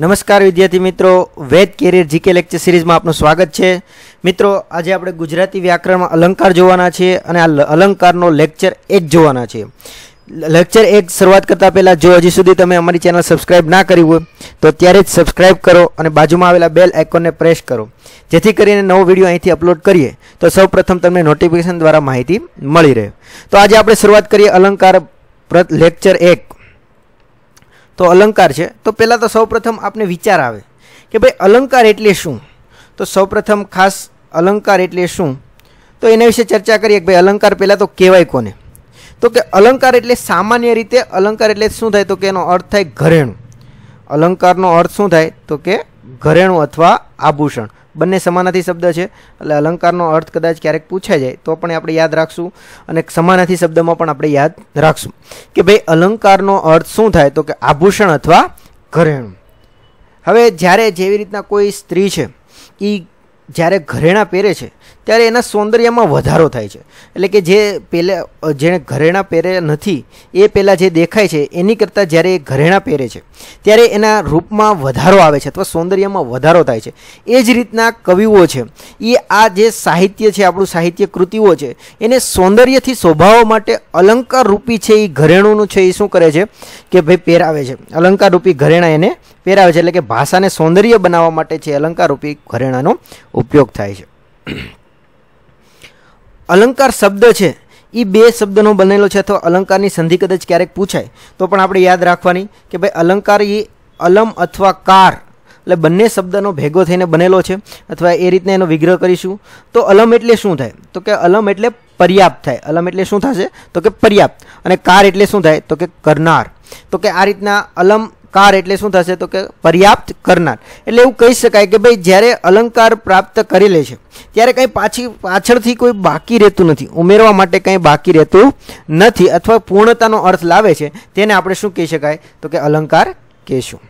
નમસ્કાર વિદ્યાર્થી મિત્રો વેદ કેરિયર જીકે લેક્ચર સિરીઝમાં આપનું સ્વાગત છે મિત્રો આજે આપણે ગુજરાતી વ્યાકરણમાં અલંકાર જોવાના છીએ અને આ લ- અલંકારનો લેક્ચર એક જોવાના છીએ લેક્ચર એક શરૂઆત કરતાં પહેલાં જો હજી સુધી તમે અમારી ચેનલ સબસ્ક્રાઇબ ના કરી હોય તો ત્યારે જ સબસ્ક્રાઇબ કરો અને બાજુમાં આવેલા બેલ આઇકોનને પ્રેસ કરો જેથી કરીને નવો વિડીયો અહીંથી અપલોડ કરીએ તો સૌપ્રથમ તમને નોટિફિકેશન દ્વારા માહિતી મળી રહે તો આજે આપણે શરૂઆત કરીએ અલંકાર પ્ર- લેક્ચર એક તો અલંકાર છે તો પહેલાં તો સૌપ્રથમ આપને વિચાર આવે કે ભાઈ અલંકાર એટલે શું તો સૌપ્રથમ ખાસ અલંકાર એટલે શું તો એના વિશે ચર્ચા કરીએ કે ભાઈ અલંકાર પહેલાં તો કહેવાય કોને તો કે અલંકાર એટલે સામાન્ય રીતે અલંકાર એટલે શું થાય તો કે એનો અર્થ થાય ઘરેણું અલંકારનો અર્થ શું થાય તો કે ઘરેણું અથવા આભૂષણ બંને સમાનાથી શબ્દ છે. એટલે અલંકારનો અર્થ કદાચ ક્યારેક પૂછાઈ જાય, તો પણ આપણે યાદ રાખશું અને સમાનાથી શબ્દમાં પણ આપણે યાદ રાખશું. કે ભાઈ, અલંકારનો અર્થ શું થાય? તો કે આભૂષણ અથવા ઘરેણું. હવે જ્યારે જેવી રીતના કોઈ સ્ત્રી છે એ જ્યારે ઘરેણાં પહેરે છે ત્યારે એના સૌંદર્યમાં વધારો થાય છે એટલે કે જે પહેલાં જેણે ઘરેણાં પહેરે નથી એ પહેલાં જે દેખાય છે એની કરતાં જ્યારે એ ઘરેણાં પહેરે છે ત્યારે એના રૂપમાં વધારો આવે છે અથવા સૌંદર્યમાં વધારો થાય છે એ જ રીતના કવિઓ છે એ આ જે સાહિત્ય છે આપણું સાહિત્ય કૃતિઓ છે એને સૌંદર્યથી શોભાવવા માટે અલંકાર રૂપી છે એ ઘરેણુંનું છે એ શું કરે છે કે ભાઈ પહેરાવે છે અલંકાર રૂપી ઘરેણા એને પહેરાવે છે એટલે કે ભાષાને સૌંદર્ય બનાવવા માટે છે અલંકાર રૂપી ઘરેણાનો ઉપયોગ થાય છે અલંકાર શબ્દ છે એ બે શબ્દનો બનેલો છે અથવા અલંકારની સંધિ કદાચ ક્યારેક પૂછાય તો પણ આપણે યાદ રાખવાની કે ભાઈ અલંકાર એ અલમ અથવા કાર એટલે બંને શબ્દનો ભેગો થઈને બનેલો છે અથવા એ રીતના એનો વિગ્રહ કરીશું તો અલમ એટલે શું થાય તો કે અલમ એટલે પર્યાપ્ત થાય અલમ એટલે શું થશે તો કે પર્યાપ્ત અને કાર એટલે શું થાય તો કે કરનાર તો કે આ રીતના અલમ કાર એટલે શું થશે તો કે પર્યાપ્ત કરનાર એટલે એવું કહી શકાય કે ભાઈ જ્યારે અલંકાર પ્રાપ્ત કરી લે છે ત્યારે કંઈ પાછી પાછળથી કોઈ બાકી રહેતું નથી ઉમેરવા માટે કંઈ બાકી રહેતું નથી અથવા પૂર્ણતાનો અર્થ લાવે છે તેને આપણે શું કહી શકાય તો કે અલંકાર કહેશું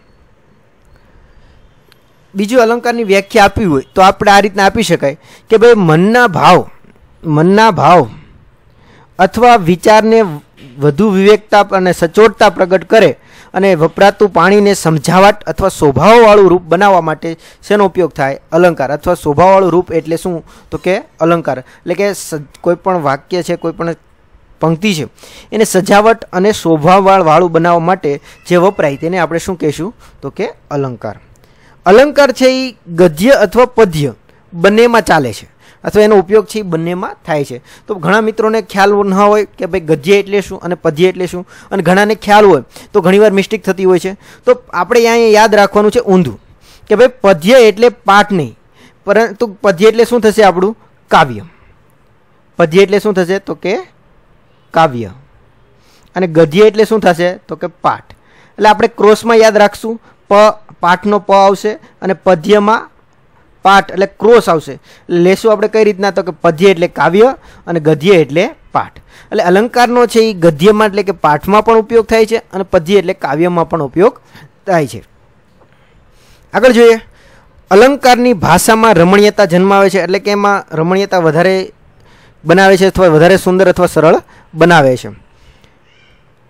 બીજું અલંકારની વ્યાખ્યા આપવી હોય તો આપણે આ રીતના આપી શકાય કે ભાઈ મનના ભાવ મનના ભાવ અથવા વિચારને વધુ વિવેકતા અને સચોટતા પ્રગટ કરે અને વપરાતું પાણીને સમજાવટ અથવા શોભાવવાળું રૂપ બનાવવા માટે શેનો ઉપયોગ થાય અલંકાર અથવા શોભાવવાળું રૂપ એટલે શું તો કે અલંકાર એટલે કે સ- કોઈ પણ વાક્ય છે કોઈ પણ પંક્તિ છે એને સજાવટ અને શોભાવાળું બનાવવા માટે જે વપરાય તેને આપણે શું કહીશું તો કે અલંકાર અલંકાર છે એ ગદ્ય અથવા પદ્ય બંનેમાં ચાલે છે અથવા એનો ઉપયોગ છે એ બંનેમાં થાય છે તો ઘણા મિત્રોને ખ્યાલ ન હોય કે ભાઈ ગદ્ય એટલે શું અને પદ્ય એટલે શું અને ઘણાને ખ્યાલ હોય તો ઘણીવાર મિસ્ટેક થતી હોય છે તો આપણે અહીંયા યાદ રાખવાનું છે ઊંધું કે ભાઈ પદ્ય એટલે પાઠ નહીં પરંતુ પદ્ય એટલે શું થશે આપણું કાવ્ય પદ્ય એટલે શું થશે તો કે કાવ્ય અને ગદ્ય એટલે શું થશે તો કે પાઠ એટલે આપણે ક્રોસમાં યાદ રાખશું પ પાઠનો પ આવશે અને પદ્યમાં પાઠ એટલે ક્રોસ આવશે એટલે લેશું આપણે કઈ રીતના તો કે પદ્ય એટલે કાવ્ય અને ગદ્ય એટલે પાઠ એટલે અલંકારનો છે એ ગદ્યમાં એટલે કે પાઠમાં પણ ઉપયોગ થાય છે અને પદ્ય એટલે કાવ્યમાં પણ ઉપયોગ થાય છે આગળ જોઈએ અલંકારની ભાષામાં રમણીયતા જન્માવે છે એટલે કે એમાં રમણીયતા વધારે બનાવે છે અથવા વધારે સુંદર અથવા સરળ બનાવે છે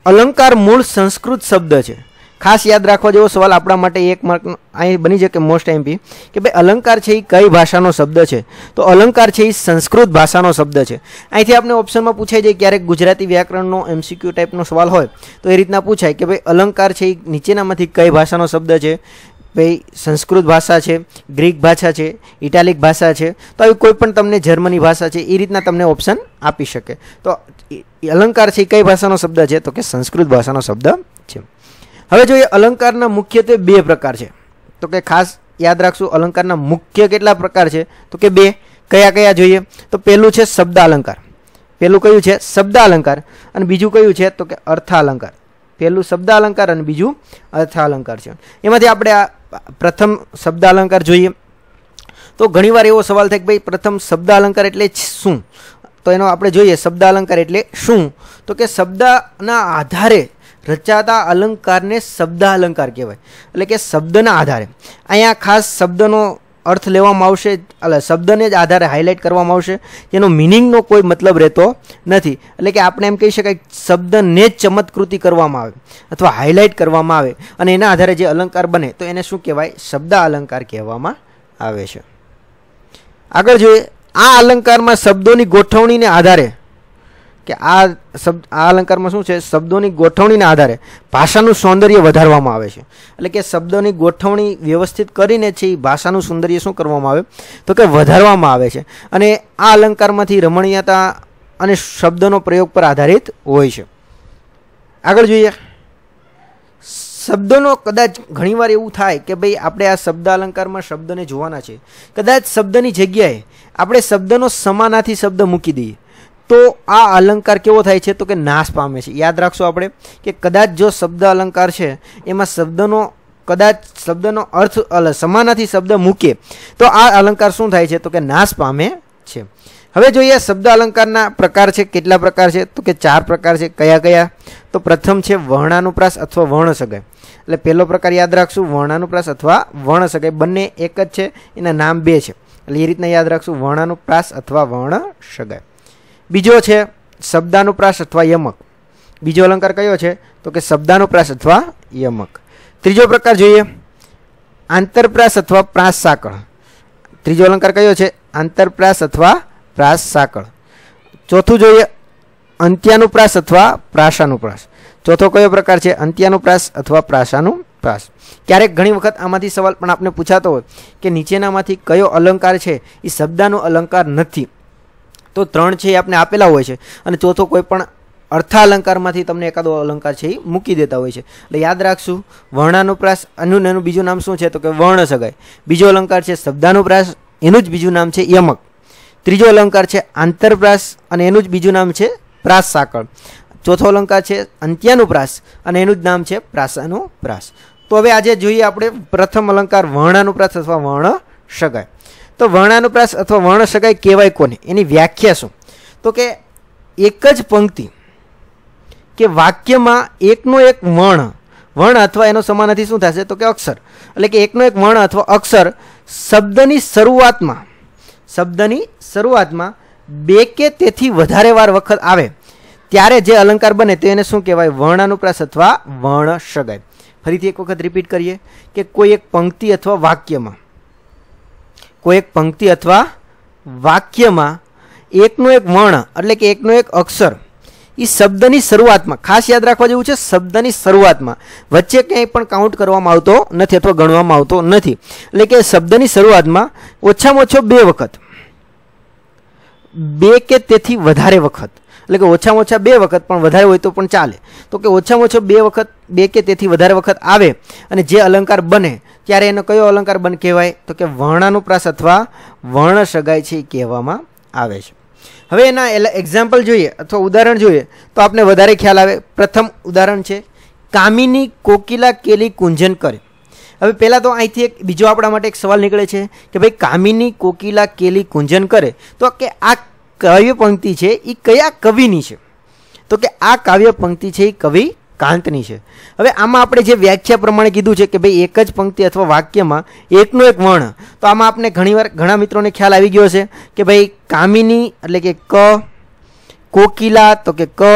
અલંકાર મૂળ સંસ્કૃત શબ્દ છે ખાસ યાદ રાખવા જેવો સવાલ આપણા માટે એક માર્ક અહીં બની શકે મોસ્ટ એમપી કે ભાઈ અલંકાર છે એ કઈ ભાષાનો શબ્દ છે? તો અલંકાર છે એ સંસ્કૃત ભાષાનો શબ્દ છે. અહીંથી આપણે ઓપ્શનમાં પૂછાય જાય ક્યારેક ગુજરાતી વ્યાકરણનો એમસીક્યુ ટાઈપનો સવાલ હોય, તો એ રીતના પૂછાય કે ભાઈ અલંકાર છે એ નીચેનામાંથી કઈ ભાષાનો શબ્દ છે? ભાઈ સંસ્કૃત ભાષા છે, ગ્રીક ભાષા છે, ઇટાલિક ભાષા છે, તો આવી કોઈ પણ તમને જર્મની ભાષા છે એ રીતના તમને ઓપ્શન આપી શકે. તો અલંકાર છે એ કઈ ભાષાનો શબ્દ છે? તો કે સંસ્કૃત ભાષાનો શબ્દ છે. હવે જોઈએ અલંકારના મુખ્યત્વે બે પ્રકાર છે તો કે ખાસ યાદ રાખશું અલંકારના મુખ્ય કેટલા પ્રકાર છે તો કે બે કયા કયા જોઈએ તો પહેલું છે શબ્દ અલંકાર પહેલું કયું છે શબ્દ અલંકાર અને બીજું કયું છે તો કે અર્થાલંકાર પહેલું શબ્દ અલંકાર અને બીજું અર્થાલંકાર છે એમાંથી આપણે આ પ્રથમ શબ્દ અલંકાર જોઈએ તો ઘણીવાર એવો સવાલ થાય કે ભાઈ પ્રથમ શબ્દ અલંકાર એટલે જ શું તો એનો આપણે જોઈએ શબ્દ અલંકાર એટલે શું તો કે શબ્દના આધારે રચાતા અલંકારને શબ્દ અલંકાર કહેવાય એટલે કે શબ્દના આધારે અહીંયા ખાસ શબ્દનો અર્થ લેવામાં આવશે એટલે શબ્દને જ આધારે હાઇલાઇટ કરવામાં આવશે જેનો મિનિંગનો કોઈ મતલબ રહેતો નથી એટલે કે આપણે એમ કહી શકાય શબ્દને જ ચમત્કૃતિ કરવામાં આવે અથવા હાઇલાઇટ કરવામાં આવે અને એના આધારે જે અલંકાર બને તો એને શું કહેવાય શબ્દ અલંકાર કહેવામાં આવે છે આગળ જોઈએ આ અલંકારમાં શબ્દોની ગોઠવણીને આધારે કે આ શબ્દ આ અલંકારમાં શું છે? શબ્દોની ગોઠવણીના આધારે ભાષાનું સૌંદર્ય વધારવામાં આવે છે. એટલે કે શબ્દોની ગોઠવણી વ્યવસ્થિત કરીને છે એ ભાષાનું સૌંદર્ય શું કરવામાં આવે? તો કે વધારવામાં આવે છે. અને આ અલંકારમાંથી રમણીયતા અને શબ્દનો પ્રયોગ પર આધારિત હોય છે. આગળ જોઈએ. શબ્દોનો કદાચ ઘણીવાર એવું થાય કે ભાઈ આપણે આ શબ્દ અલંકારમાં શબ્દને જોવાના છે. કદાચ શબ્દની જગ્યાએ આપણે શબ્દનો સમાનાથી શબ્દ મૂકી દઈએ. તો આ અલંકાર કેવો થાય છે તો કે નાશ પામે છે યાદ રાખશો આપણે કે કદાચ જો શબ્દ અલંકાર છે એમાં શબ્દનો કદાચ શબ્દનો અર્થ સમાનાથી શબ્દ મૂકે તો આ અલંકાર શું થાય છે તો કે નાશ પામે છે હવે જોઈએ શબ્દ અલંકારના પ્રકાર છે કેટલા પ્રકાર છે તો કે ચાર પ્રકાર છે કયા કયા તો પ્રથમ છે વર્ણાનુપ્રાસ અથવા વર્ણ સગાઈ એટલે પહેલો પ્રકાર યાદ રાખશું વર્ણાનુપ્રાસ અથવા વર્ણ સગાઈ બંને એક જ છે એના નામ બે છે એટલે એ રીતના યાદ રાખશું વર્ણાનુપ્રાસ અથવા વર્ણ સગાઈ બીજો છે શબ્દાનુપ્રાસ અથવા યમક. બીજો અલંકાર કયો છે? તો કે શબ્દાનુપ્રાસ અથવા યમક. ત્રીજો પ્રકાર જોઈએ. આંતરપ્રાસ અથવા પ્રાસ સાંકળ ત્રીજો અલંકાર કયો છે? આંતરપ્રાસ અથવા પ્રાસ સાંકળ ચોથું જોઈએ. અંત્યાનુપ્રાસ અથવા પ્રાસાનુપ્રાસ. ચોથો કયો પ્રકાર છે? અંત્યાનુપ્રાસ અથવા પ્રાસાનુપ્રાસ. ક્યારેક ઘણી વખત આમાંથી સવાલ પણ આપણે પૂછાતો હોય કે નીચેનામાંથી કયો અલંકાર છે? એ શબ્દાનો અલંકાર નથી. તો ત્રણ છે એ આપણે આપેલા હોય છે. અને ચોથો કોઈ પણ અર્થાલંકારમાંથી તમને એકાદો અલંકાર છે એ મૂકી દેતા હોય છે. એટલે યાદ રાખશું, વર્ણાનુપ્રાસ અનુન એનું બીજું નામ શું છે? તો કે વર્ણ સગાય બીજો અલંકાર છે શબ્દાનુપ્રાસ, એનું જ બીજું નામ છે યમક. ત્રીજો અલંકાર છે આંતરપ્રાસ અને એનું જ બીજું નામ છે પ્રાસ સાકળ ચોથો અલંકાર છે અંત્યાનુપ્રાસ અને એનું જ નામ છે પ્રાસાનુપ્રાસ. તો હવે આજે જોઈએ આપણે પ્રથમ અલંકાર વર્ણાનુપ્રાસ અથવા વર્ણ સગાય તો વર્ણાનુપ્રાસ અથવા વર્ણ સગાઈ કહેવાય કોને એની વ્યાખ્યા શું તો કે એક જ પંક્તિ કે વાક્યમાં એકનો એક વર્ણ વર્ણ અથવા એનો સમાનાથી શું થશે તો કે અક્ષર એટલે કે એકનો એક વર્ણ અથવા અક્ષર શબ્દની શરૂઆતમાં શબ્દની શરૂઆતમાં બે કે તેથી વધારે વાર વખત આવે ત્યારે જે અલંકાર બને તો એને શું કહેવાય વર્ણાનુપ્રાસ અથવા વર્ણ સગાઈ ફરીથી એક વખત રિપીટ કરીએ કે કોઈ એક પંક્તિ અથવા વાક્યમાં કોઈ એક પંક્તિ અથવા વાક્યમાં એકનો એક વર્ણ એટલે કે એકનો એક અક્ષર એ શબ્દની શરૂઆતમાં ખાસ યાદ રાખવા જેવું છે શબ્દની શરૂઆતમાં વચ્ચે ક્યાંય પણ કાઉન્ટ કરવામાં આવતો નથી અથવા ગણવામાં આવતો નથી એટલે કે શબ્દની શરૂઆતમાં ઓછામાં ઓછો બે વખત બે કે તેથી વધારે વખત એટલે કે ઓછામાં ઓછા બે વખત પણ વધારે હોય તો પણ ચાલે તો કે ઓછામાં ઓછો બે વખત બે કે તેથી વધારે વખત આવે અને જે અલંકાર બને ત્યારે એનો કયો અલંકાર બન કહેવાય તો કે વર્ણાનુપ્રાસ અથવા વર્ણ સગાઈ છે એ કહેવામાં આવે છે હવે એના એક્ઝામ્પલ જોઈએ અથવા ઉદાહરણ જોઈએ તો આપણે વધારે ખ્યાલ આવે પ્રથમ ઉદાહરણ છે કામિની કોકિલા કેલી કુંજન કરે હવે પહેલાં તો અહીંથી એક બીજો આપણા માટે એક સવાલ નીકળે છે કે ભાઈ કામિની કોકિલા કેલી કુંજન કરે તો કે આ કાવ્ય પંક્તિ છે એ કયા કવિની છે તો કે આ કાવ્ય પંક્તિ છે એ કવિ કાંતની છે હવે આમાં આપણે જે વ્યાખ્યા પ્રમાણે કીધું છે કે ભાઈ એક જ પંક્તિ અથવા વાક્યમાં એકનો એક વર્ણ તો આમાં આપણે ઘણીવાર ઘણા મિત્રોને ખ્યાલ આવી ગયો છે કે ભાઈ કામિની એટલે કે ક કોકિલા તો કે ક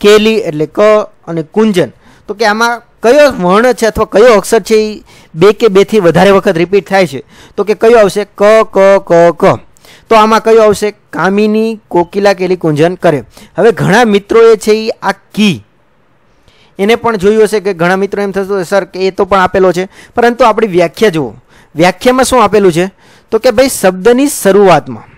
કેલી એટલે ક અને કુંજન તો કે આમાં કયો વર્ણ છે અથવા કયો અક્ષર છે એ બે કે બેથી વધારે વખત રિપીટ થાય છે તો કે કયો આવશે ક ક ક ક તો આમાં કયો આવશે કામિની કોકિલા કેલી કુંજન કરે હવે ઘણા મિત્રોએ છે એ આ કી એને પણ જોયું હશે કે ઘણા મિત્રો એમ થતું સર કે એ તો પણ આપેલો છે પરંતુ આપણી વ્યાખ્યા જુઓ વ્યાખ્યામાં શું આપેલું છે તો કે ભાઈ શબ્દની શરૂઆતમાં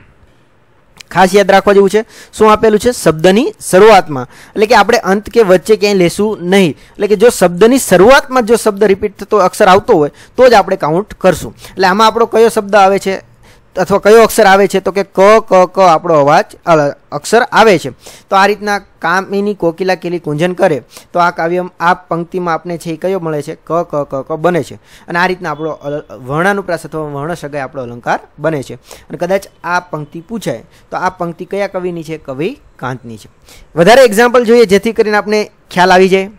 ખાસ યાદ રાખવા જેવું છે શું આપેલું છે શબ્દની શરૂઆતમાં એટલે કે આપણે અંત કે વચ્ચે ક્યાંય લેશું નહીં એટલે કે જો શબ્દની શરૂઆતમાં જો શબ્દ રિપીટ થતો અક્ષર આવતો હોય તો જ આપણે કાઉન્ટ કરશું એટલે આમાં આપણો કયો શબ્દ આવે છે અથવા કયો અક્ષર આવે છે તો કે ક ક ક આપણો અવાજ અક્ષર આવે છે તો આ રીતના કામિની કોકિલા કેલી કુંજન કરે તો આ કાવ્ય આ પંક્તિમાં આપણે છે એ કયો મળે છે ક ક ક ક બને છે અને આ રીતના આપણો વર્ણાનુપ્રાસ અથવા વર્ણ સગાઈ આપણો અલંકાર બને છે અને કદાચ આ પંક્તિ પૂછાય તો આ પંક્તિ કયા કવિની છે કવિ કાંતની છે વધારે એક્ઝામ્પલ જોઈએ જેથી કરીને આપણે ખ્યાલ આવી જાય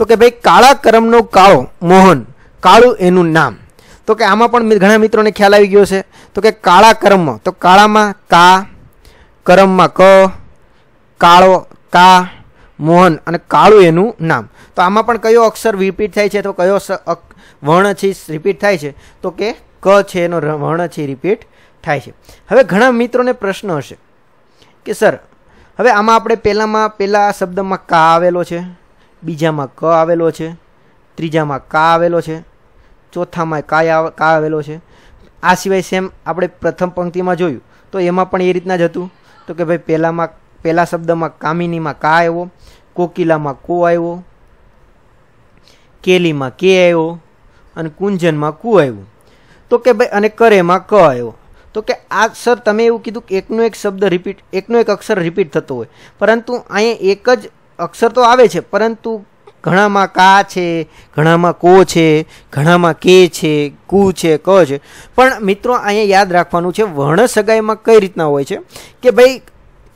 તો કે ભાઈ કાળા કરમનો કાળો મોહન કાળું એનું નામ તો કે આમાં પણ ઘણા મિત્રોને ખ્યાલ આવી ગયો છે. તો કે કાળા કર્મ, તો કાળામાં કા, કરમમાં ક, કાળો, કા, મોહન અને કાળું એનું નામ. તો આમાં પણ કયો અક્ષર રિપીટ થાય છે? તો કયો વર્ણ છે રિપીટ થાય છે? તો કે ક છે એનો વર્ણ છે રિપીટ થાય છે. હવે ઘણા મિત્રોને પ્રશ્ન હશે કે સર, હવે આમાં આપણે પહેલાંમાં, પહેલાં શબ્દમાં કા આવેલો છે, બીજામાં ક આવેલો છે, ત્રીજામાં કા આવેલો છે ચોથામાં કા કા આવેલો છે. આ સિવાય સેમ આપણે પ્રથમ પંક્તિમાં જોયું, તો એમાં પણ એ રીતના જ હતું. તો કે ભાઈ પહેલામાં, પહેલા શબ્દમાં કામિનીમાં કા આવ્યો, કોકિલામાં કો આવ્યો, કેલીમાં કે આવ્યો, અને કુંજનમાં કુ આવ્યું. તો કે ભાઈ, અને કરેમાં ક આવ્યો. તો કે આ સર તમે એવું કીધું કે એકનો એક શબ્દ રિપીટ, એકનો એક અક્ષર રિપીટ થતો હોય. પરંતુ અહીંયા એક જ અક્ષર તો આવે છે, પરંતુ ઘણામાં કા છે ઘણામાં કો છે ઘણામાં કે છે કુ છે ક છે પણ મિત્રો અહીંયા યાદ રાખવાનું છે વર્ણ સગાઈમાં કઈ રીતના હોય છે કે ભાઈ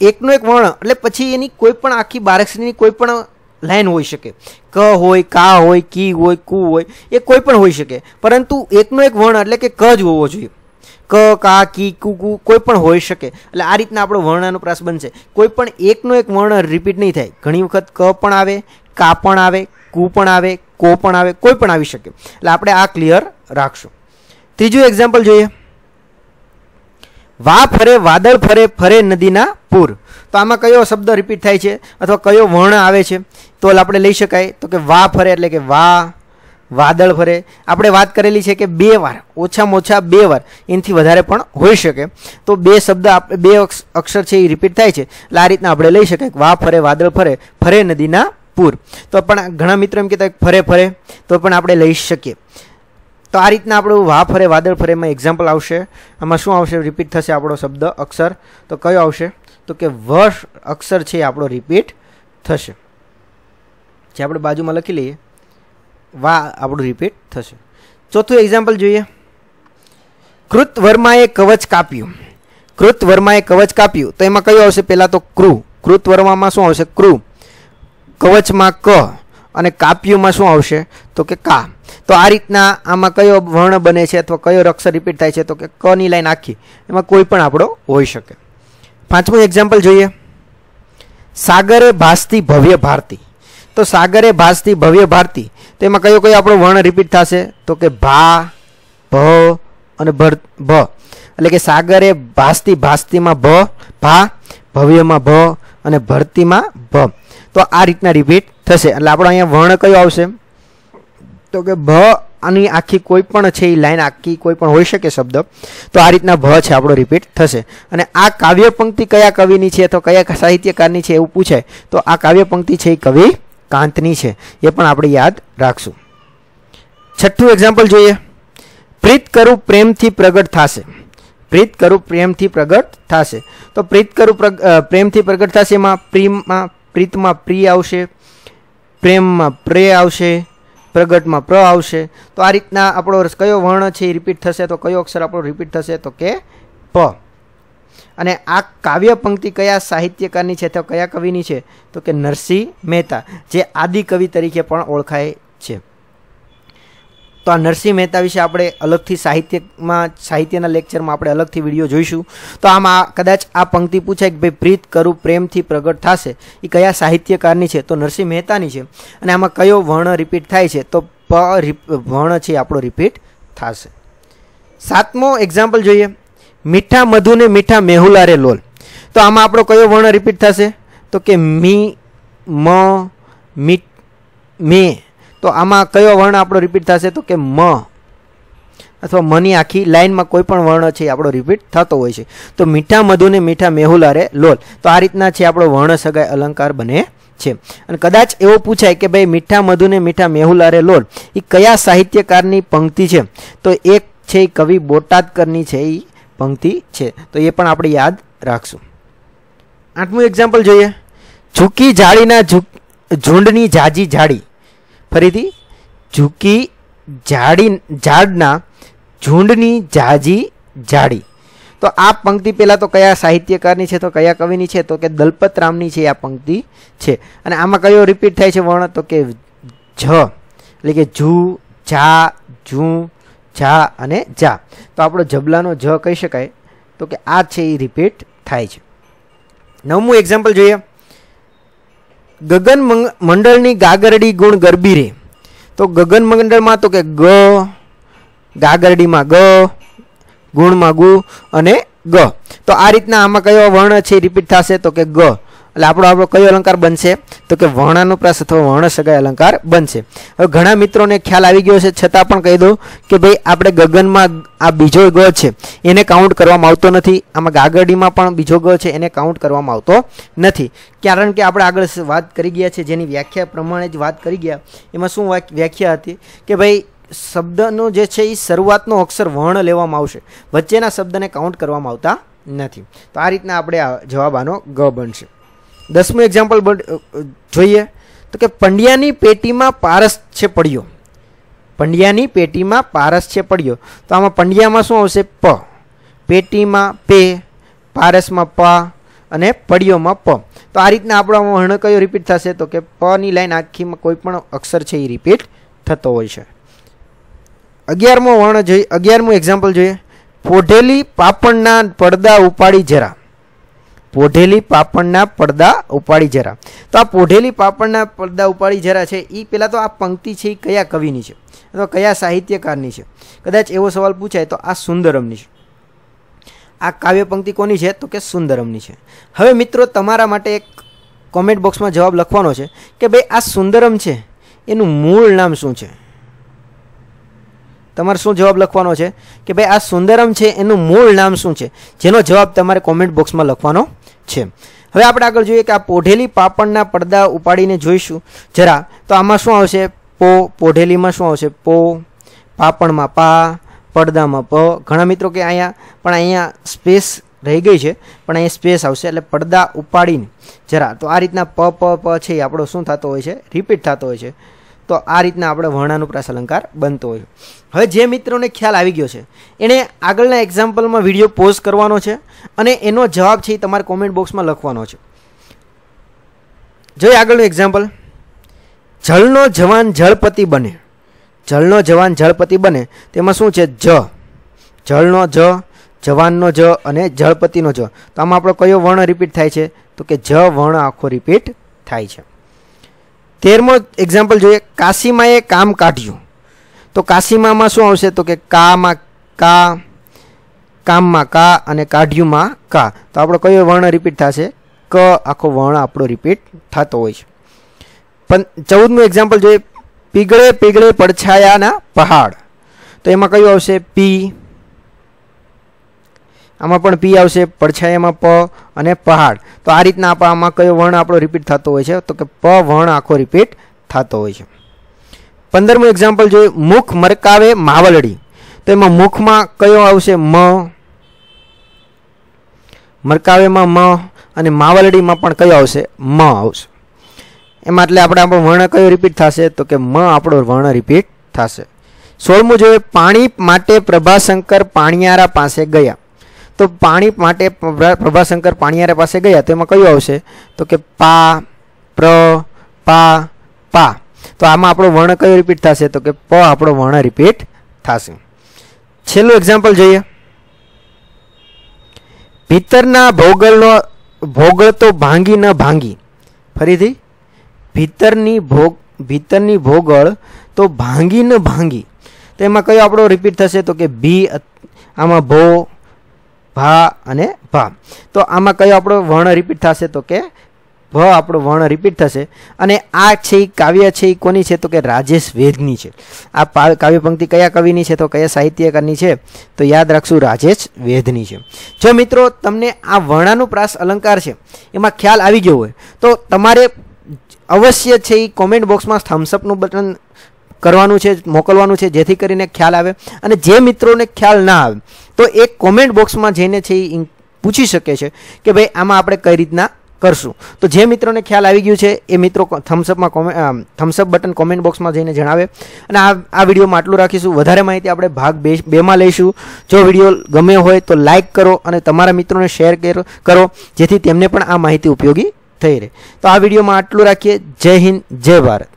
એકનો એક વર્ણ એટલે પછી એની કોઈ પણ આખી બારક્ષરીની કોઈ પણ લાઈન હોઈ શકે ક હોય કા હોય કી હોય કુ હોય એ કોઈ પણ હોઈ શકે પરંતુ એકનો એક વર્ણ એટલે કે ક જ હોવો જોઈએ ક કા કી કુ કોઈ પણ હોઈ શકે એટલે આ રીતના આપણો વર્ણાનુપ્રાસ બનશે કોઈ પણ એકનો એક વર્ણ રિપીટ નહીં થાય ઘણી વખત ક પણ આવે કા પણ આવે, કુ પણ આવે, કો પણ આવે, કોઈ પણ આવી શકે. એટલે આપણે આ ક્લિયર રાખશું. ત્રીજું એક્ઝામ્પલ જોઈએ. વા ફરે, વાદળ ફરે ફરે નદીના પૂર. તો આમાં કયો શબ્દ રિપીટ થાય છે? અથવા કયો વર્ણ આવે છે? તો આપણે લઈ શકાય. તો કે વા ફરે એટલે કે વા, વાદળ ફરે. આપણે વાત કરેલી છે કે બે વાર, ઓછામાં ઓછા બે વાર. એનાથી વધારે પણ હોઈ શકે. તો બે શબ્દ બે અક્ષર છે એ રિપીટ થાય છે. એટલે આ રીતના આપણે લઈ શકાય વા ફરે, વાદળ ફરે ફરે નદીના પૂર તો પણ ઘણા મિત્રો એમ કહેતા ફરે ફરે તો પણ આપણે લઈ શકીએ તો આ રીતના આપણું વા ફરે વાદળ ફરેમાં એક્ઝામ્પલ આવશે આમાં શું આવશે રિપીટ થશે આપણો શબ્દ અક્ષર તો કયો આવશે તો કે વર્ષ અક્ષર છે આપણો રિપીટ થશે જે આપણે બાજુમાં લખી લઈએ વા આપણું રિપીટ થશે ચોથું એક્ઝામ્પલ જોઈએ કૃત વર્માએ કવચ કાપ્યું કૃત વર્માએ કવચ કાપ્યું તો એમાં કયું આવશે પહેલાં તો ક્રુ કૃત વર્મામાં શું આવશે ક્રુ કવચમાં ક અને કાપ્યુંમાં શું આવશે તો કે કા તો આ રીતના આમાં કયો વર્ણ બને છે અથવા કયો અક્ષર રિપીટ થાય છે તો કે કની લાઈન આખી એમાં કોઈ પણ આપણો હોઈ શકે પાંચમું એક્ઝામ્પલ જોઈએ સાગરે ભાસતી ભવ્ય ભારતી તો સાગરે ભાસતી ભવ્ય ભારતી તો એમાં કયો કયો આપણો વર્ણ રિપીટ થશે તો કે ભા ભ અને ભર ભ એટલે કે સાગરે ભાસતી ભાસતીમાં ભ ભા ભવ્યમાં ભ અને ભરતીમાં ભ તો આ રીતના રિપીટ થશે એટલે આપણો અહીંયા વર્ણ કયો આવશે તો કે ભ આની આખી કોઈ પણ છે એ લાઈન આખી કોઈ પણ હોઈ શકે શબ્દ તો આ રીતના ભ છે આપણો રિપીટ થશે અને આ કાવ્ય પંક્તિ કયા કવિની છે તો કયા સાહિત્યકારની છે એવું પૂછાય તો આ કાવ્ય પંક્તિ છે એ કવિ કાંતની છે એ પણ આપણે યાદ રાખશું છઠ્ઠું એક્ઝામ્પલ જોઈએ પ્રીત કરું પ્રેમથી પ્રગટ થશે પ્રીત કરું પ્રેમથી પ્રગટ થશે તો પ્રીત કરું પ્રેમથી પ્રગટ થશે એમાં પ્રેમમાં પ્રીતમાં પ્રિય આવશે, પ્રેમમાં પ્રે આવશે, પ્રગટમાં પ્ર આવશે. તો આ રીતના આપણો કયો વર્ણ છે એ રિપીટ થશે તો કયો અક્ષર આપણો રિપીટ થશે તો કે પ. અને આ કાવ્ય પંક્તિ કયા સાહિત્યકારની છે તો કયા કવિની છે તો કે નરસિંહ મહેતા, જે આદિ કવિ તરીકે પણ ઓળખાય છે. તો આ નરસિંહ મહેતા વિશે આપણે અલગથી સાહિત્યમાં સાહિત્યના લેક્ચરમાં આપણે અલગથી વિડીયો જોઈશું તો આમાં કદાચ આ પંક્તિ પૂછાય કે ભાઈ પ્રીત કરું પ્રેમથી પ્રગટ થશે એ કયા સાહિત્યકારની છે તો નરસિંહ મહેતાની છે અને આમાં કયો વર્ણ રિપીટ થાય છે તો પ વર્ણ છે આપણો રિપીટ થશે સાતમો એક્ઝામ્પલ જોઈએ મીઠા મધુને મીઠા મેહુલારે લોલ તો આમાં આપણો કયો વર્ણ રિપીટ થશે તો કે મી મ મી મે તો આમાં કયો વર્ણ આપણો રિપીટ થશે તો કે મ અથવા મની આખી લાઈનમાં કોઈ પણ વર્ણ છે આપણો રિપીટ થતો હોય છે તો મીઠા મધુને મીઠા મેહુલારે લોલ તો આ રીતના છે આપણો વર્ણ સગાઈ અલંકાર બને છે અને કદાચ એવો પૂછાય કે ભાઈ મીઠા મધુને મીઠા મેહુલારે લોલ એ કયા સાહિત્યકારની પંક્તિ છે તો એક છે એ કવિ બોટાદકરની છે એ પંક્તિ છે તો એ પણ આપણે યાદ રાખશું આઠમું એક્ઝામ્પલ જોઈએ ઝૂકી જાળીના ઝુંડની જાજી જાડી ફરીથી ઝૂકી ઝાડી ઝાડના ઝુંડની જાજી જાડી તો આ પંક્તિ પહેલાં તો કયા સાહિત્યકારની છે તો કયા કવિની છે તો કે દલપતરામની છે આ પંક્તિ છે અને આમાં કયો રિપીટ થાય છે વર્ણ તો કે જ એટલે કે ઝૂ ઝા ઝૂ જા અને જા તો આપણો જબલાનો જ કહી શકાય તો કે આ છે એ રિપીટ થાય છે નવમું એક્ઝામ્પલ જોઈએ ગગન મંડળની ગાગરડી ગુણ ગરબી રે તો ગગન મંડળમાં તો કે ગ ગાગરડીમાં ગ ગુણમાં ગુ અને ગ તો આ રીતના આમાં કયો વર્ણ છે રિપીટ થશે તો કે ગ એટલે આપણો આપણો કયો અલંકાર બનશે તો કે વર્ણાનુપ્રાસ અથવા વર્ણ સગાઈ અલંકાર બનશે હવે ઘણા મિત્રોને ખ્યાલ આવી ગયો છે છતાં પણ કહી દઉં કે ભાઈ આપણે ગગનમાં આ બીજો ગ છે એને કાઉન્ટ કરવામાં આવતો નથી આમાં ગાગરડીમાં પણ બીજો ગ છે એને કાઉન્ટ કરવામાં આવતો નથી કારણ કે આપણે આગળ વાત કરી ગયા છે જેની વ્યાખ્યા પ્રમાણે જ વાત કરી ગયા એમાં શું વ્યાખ્યા હતી કે ભાઈ શબ્દનો જે છે એ શરૂઆતનો અક્ષર વર્ણ લેવામાં આવશે વચ્ચેના શબ્દને કાઉન્ટ કરવામાં આવતા નથી તો આ રીતના આપણે જવાબ આનો ગ બનશે દસમું એક્ઝામ્પલ જોઈએ તો કે પંડ્યાની પેટીમાં પારસ છે પડ્યો પંડ્યાની પેટીમાં પારસ છે પડ્યો તો આમાં પંડ્યામાં શું આવશે પ પેટીમાં પે પારસમાં પ અને પડ્યોમાં પ તો આ રીતના આપણો વર્ણ કયો રિપીટ થશે તો કે પની લાઈન આખીમાં કોઈ પણ અક્ષર છે એ રિપીટ થતો હોય છે અગિયારમો વર્ણ જોઈએ અગિયારમું એક્ઝામ્પલ જોઈએ પોઢેલી પાપણના પડદા ઉપાડી જરા પોઢેલી પાપણના પડદા ઉપાડી જરા. તો આ પોઢેલી પાપણના પડદા ઉપાડી જરા છે એ પહેલાં તો આ પંક્તિ છે એ કયા કવિની છે? અથવા કયા સાહિત્યકારની છે? કદાચ એવો સવાલ પૂછાય તો આ સુંદરમની છે. આ કાવ્ય પંક્તિ કોની છે? તો કે સુંદરમની છે. હવે મિત્રો તમારા માટે એક કોમેન્ટ બોક્સમાં જવાબ લખવાનો છે કે ભાઈ આ સુંદરમ છે, એનું મૂળ નામ શું છે? તમારે શું જવાબ લખવાનો છે? કે ભાઈ આ સુંદરમ છે, એનું મૂળ નામ શું છે? જેનો જવાબ તમારે કોમેન્ટ બોક્સમાં લખવાનો છે. હવે આપણે આગળ જોઈએ કે આ પોઢેલી પાપડના પડદા ઉપાડીને જોઈશું. જરા, તો આમાં શું આવશે? પો, પોઢેલીમાં શું આવશે? પો, પાપણમાં પા, પડદામાં પ. ઘણા મિત્રો કે અહીંયા, પણ અહીંયા સ્પેસ રહી ગઈ છે, પણ અહીંયા સ્પેસ આવશે, એટલે પડદા ઉપાડીને. જરા, તો આ રીતના પ પ પ છે એ આપણો શું થતો હોય છે? રિપીટ થતો હોય છે. તો આ રીતના આપણે વર્ણાનુપ્રાસ અલંકાર બનતો હોય હવે જે મિત્રોને ખ્યાલ આવી ગયો છે એણે આગળના એક્ઝામ્પલમાં વિડીયો પોઝ કરવાનો છે અને એનો જવાબ છે એ તમારે કોમેન્ટ બોક્સમાં લખવાનો છે જોઈએ આગળનું એક્ઝામ્પલ જળનો જવાન જળપતિ બને જળનો જવાન જળપતિ બને તેમાં શું છે જ જળનો જ જવાનનો જ અને જળપતિનો જ તો આમાં આપણો કયો વર્ણ રિપીટ થાય છે તો કે જ વર્ણ આખો રિપીટ થાય છે તેરમો એક્ઝામ્પલ જોઈએ કાશીમાએ કામ કાઢ્યું તો કાશીમામાં શું આવશે તો કે કામાં કા કામમાં કા અને કાઢ્યુંમાં કા તો આપણો કયો વર્ણ રિપીટ થશે ક આખો વર્ણ આપણો રિપીટ થતો હોય છે પણ ચૌદમું એક્ઝામ્પલ જોઈએ પીગળે પીગળે પડછાયાના પહાડ તો એમાં કયું આવશે પી આમાં પણ પી આવશે પડછાયામાં પ અને પહાડ તો આ રીતના આમાં કયો વર્ણ આપણો રિપીટ થતો હોય છે તો કે પ વર્ણ આખો રિપીટ થતો હોય છે પંદરમું એક્ઝામ્પલ જોઈએ મુખ મરકાવે માવલડી તો એમાં મુખમાં કયો આવશે મ મરકાવેમાં મ અને માવલડીમાં પણ કયો આવશે મ આવશે એમાં એટલે આપણે આપણો વર્ણ કયો રિપીટ થશે તો કે મ આપણો વર્ણ રિપીટ થશે સોળમું જોઈએ પાણી માટે પ્રભાશંકર પાણીયારા પાસે ગયા તો પાણી માટે પ્રભાશંકર પાણીયારે પાસે ગયા તો એમાં કયું આવશે તો કે પા પ્ર પા પા તો આમાં આપણો વર્ણ કયો રિપીટ થશે તો કે પ આપણો વર્ણ રિપીટ થશે છેલ્લું એક્ઝામ્પલ જોઈએ ભીતરના ભોગળનો ભોગળ તો ભાંગી ન ભાંગી ફરીથી ભીતરની ભોગ ભીતરની ભોગળ તો ભાંગી ન ભાંગી તો એમાં કયો આપણો રિપીટ થશે તો કે ભી આમાં ભો ભા અને ભા તો આમાં કયો આપણો વર્ણ રિપીટ થશે તો કે ભ આપણો વર્ણ રિપીટ થશે અને આ છે એ કાવ્ય છે એ કોની છે તો કે રાજેશ વેદની છે આ કાવ્ય પંક્તિ કયા કવિની છે તો કયા સાહિત્યકારની છે તો યાદ રાખશું રાજેશ વેદની છે જો મિત્રો તમને આ વર્ણાનુપ્રાસ અલંકાર છે એમાં ખ્યાલ આવી ગયો હોય તો તમારે અવશ્ય છે એ કોમેન્ટ બોક્સમાં થમ્સઅપનું બટન કરવાનું છે મોકલવાનું છે જેથી કરીને ખ્યાલ આવે અને જે મિત્રોને ખ્યાલ ના આવે તો એક કોમેન્ટ બોક્સમાં જઈને છે એ પૂછી શકે છે કે ભાઈ આમાં આપણે કઈ રીતના કરશું તો જે મિત્રોને ખ્યાલ આવી ગયું છે એ મિત્રો થમ્સઅપમાં કોમે થમ્સઅપ બટન કોમેન્ટ બોક્સમાં જઈને જણાવે અને આ આ વિડીયોમાં આટલું રાખીશું વધારે માહિતી આપણે ભાગ બે બેમાં લઈશું જો વિડીયો ગમે હોય તો લાઇક કરો અને તમારા મિત્રોને શેર કરો જેથી તેમને પણ આ માહિતી ઉપયોગી થઈ રહે તો આ વિડીયોમાં આટલું રાખીએ જય હિન્દ જય ભારત